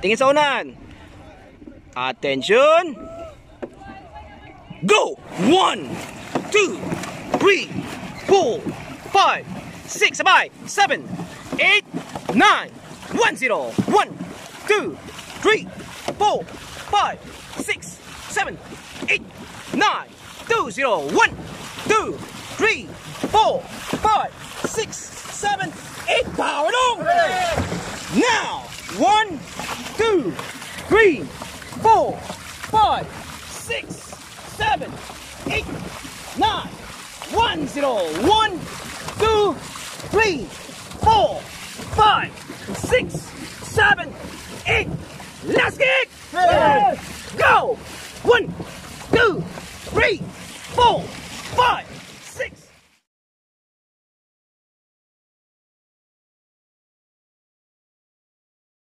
Tingin sa unan. Attention. Go! One, two, three, four, five, six, sabay, seven, eight, nine, one, zero, one, two, three, four, five, six, seven, eight, nine, two, zero, one, two, three, four, five, six, seven, eight. Power on! One, two, three, four, five, six, seven, eight, nine. One, zero. One, two, three, four, five, six, seven, eight. Let's get it. Go. One, two, three, four, five.